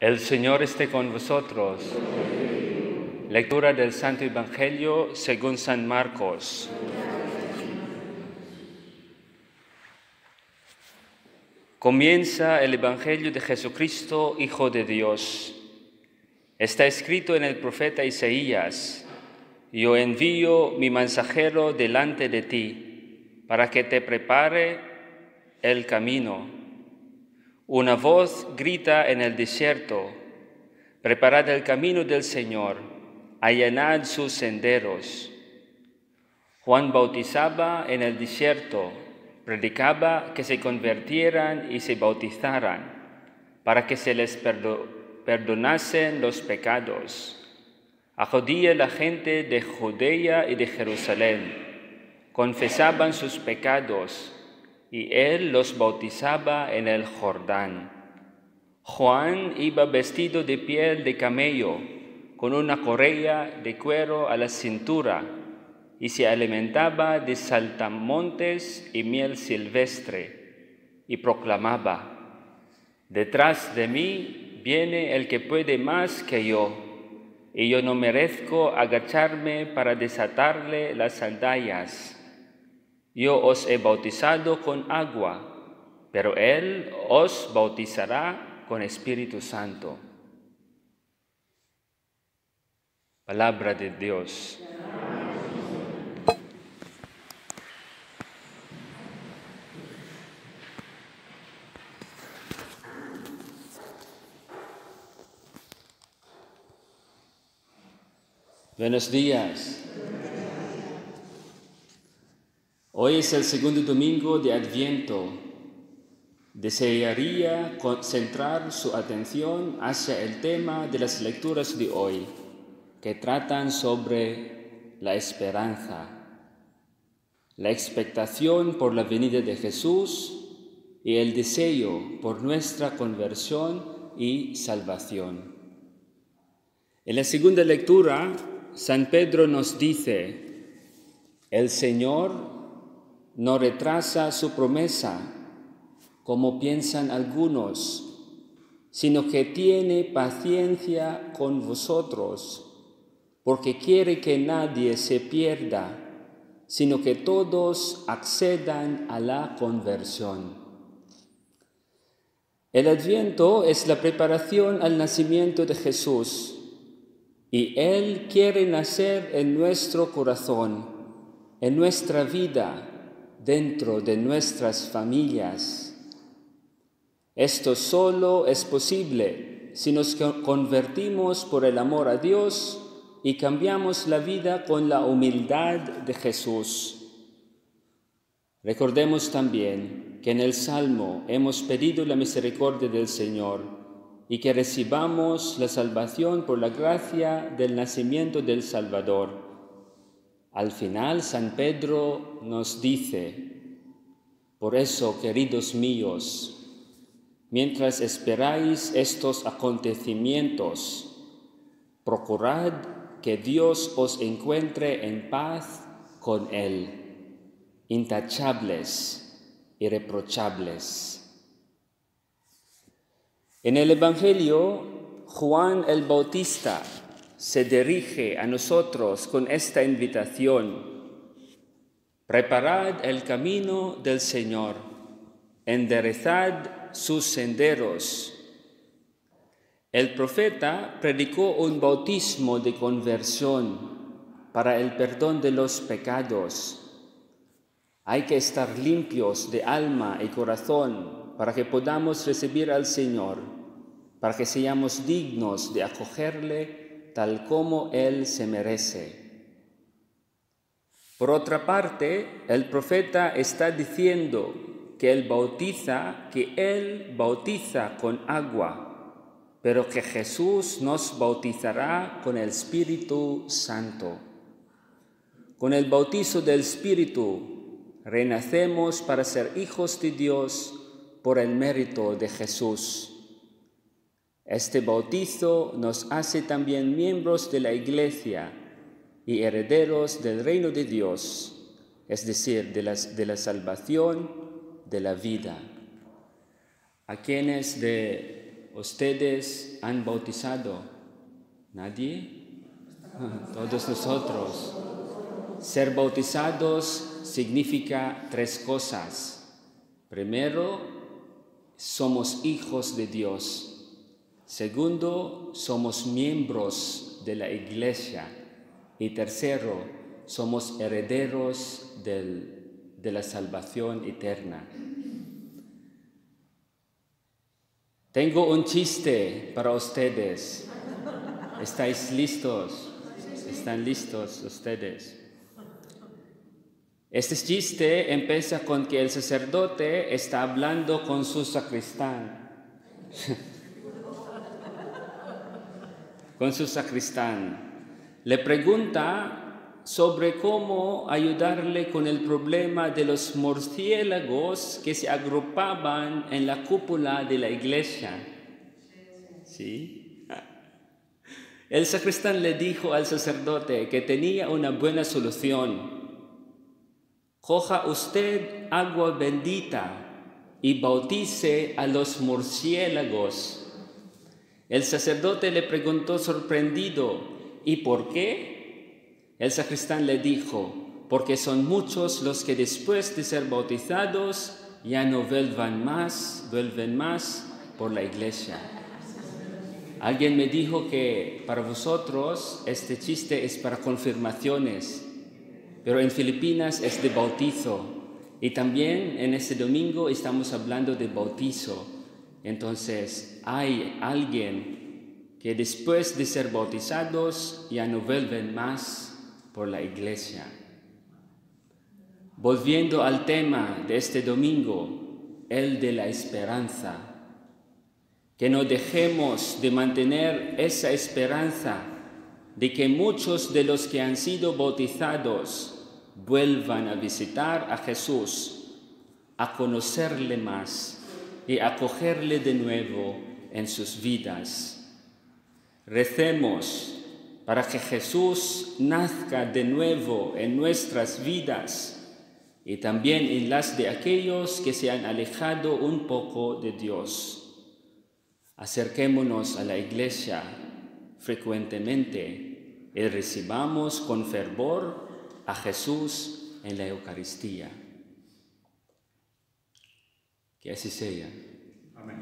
El Señor esté con vosotros. Lectura del Santo Evangelio según San Marcos. Comienza el Evangelio de Jesucristo, Hijo de Dios. Está escrito en el profeta Isaías, yo envío mi mensajero delante de ti para que te prepare el camino. Una voz grita en el desierto, preparad el camino del Señor, allanad sus senderos. Juan bautizaba en el desierto, predicaba que se convirtieran y se bautizaran para que se les perdonasen los pecados. Acudía la gente de Judea y de Jerusalén, confesaban sus pecados y él los bautizaba en el Jordán. Juan iba vestido de piel de camello, con una correa de cuero a la cintura, y se alimentaba de saltamontes y miel silvestre, y proclamaba, Detrás de mí viene el que puede más que yo y yo no merezco agacharme para desatarle las sandalias. Yo os he bautizado con agua, pero Él os bautizará con Espíritu Santo. Palabra de Dios. Buenos días. Hoy es el segundo domingo de Adviento. Desearía concentrar su atención hacia el tema de las lecturas de hoy, que tratan sobre la esperanza, la expectación por la venida de Jesús y el deseo por nuestra conversión y salvación. En la segunda lectura San Pedro nos dice, el Señor no retrasa su promesa, como piensan algunos, sino que tiene paciencia con vosotros, porque quiere que nadie se pierda, sino que todos accedan a la conversión. El adviento es la preparación al nacimiento de Jesús y Él quiere nacer en nuestro corazón, en nuestra vida, dentro de nuestras familias. Esto solo es posible si nos convertimos por el amor a Dios y cambiamos la vida con la humildad de Jesús. Recordemos también que en el Salmo hemos pedido la misericordia del Señor y que recibamos la salvación por la gracia del nacimiento del Salvador. Al final San Pedro nos dice, por eso, queridos míos, mientras esperáis estos acontecimientos, procurad que Dios os encuentre en paz con Él, intachables, irreprochables. En el Evangelio, Juan el Bautista se dirige a nosotros con esta invitación. Preparad el camino del Señor, enderezad sus senderos. El profeta predicó un bautismo de conversión para el perdón de los pecados. Hay que estar limpios de alma y corazón para que podamos recibir al Señor, para que seamos dignos de acogerle tal como Él se merece. Por otra parte, el profeta está diciendo que Él bautiza, que Él bautiza con agua, pero que Jesús nos bautizará con el Espíritu Santo. Con el bautizo del Espíritu renacemos para ser hijos de Dios por el mérito de Jesús. Este bautizo nos hace también miembros de la Iglesia y herederos del reino de Dios, es decir, de, de la salvación, de la vida. A quienes de ustedes han bautizado? ¿Nadie? Todos nosotros. Ser bautizados significa tres cosas. Primero, somos hijos de Dios. Segundo, somos miembros de la iglesia. Y tercero, somos herederos de la salvación eterna. Tengo un chiste para ustedes. ¿Estáis listos? ¿Están listos ustedes? Este chiste empieza con que el sacerdote está hablando con su sacristán. con su sacristán. Le pregunta sobre cómo ayudarle con el problema de los murciélagos que se agrupaban en la cúpula de la iglesia. ¿Sí? El sacristán le dijo al sacerdote que tenía una buena solución coja usted agua bendita y bautice a los murciélagos. El sacerdote le preguntó sorprendido, ¿y por qué? El sacristán le dijo, porque son muchos los que después de ser bautizados ya no vuelvan más, vuelven más por la iglesia. Alguien me dijo que para vosotros este chiste es para confirmaciones, pero en Filipinas es de bautizo. Y también en este domingo estamos hablando de bautizo. Entonces hay alguien que después de ser bautizados ya no vuelven más por la iglesia. Volviendo al tema de este domingo, el de la esperanza. Que no dejemos de mantener esa esperanza de que muchos de los que han sido bautizados vuelvan a visitar a Jesús, a conocerle más y acogerle de nuevo en sus vidas. Recemos para que Jesús nazca de nuevo en nuestras vidas y también en las de aquellos que se han alejado un poco de Dios. Acerquémonos a la iglesia frecuentemente y recibamos con fervor a Jesús en la Eucaristía. que é essa seja. Amém.